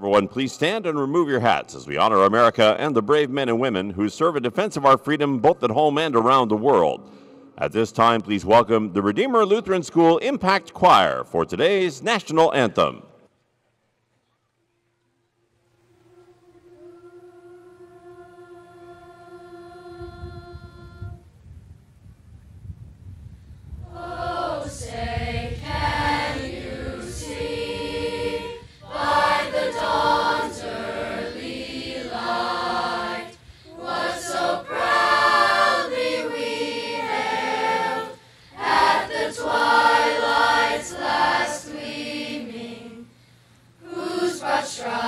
Everyone, please stand and remove your hats as we honor America and the brave men and women who serve in defense of our freedom both at home and around the world. At this time, please welcome the Redeemer Lutheran School Impact Choir for today's national anthem. Spatra.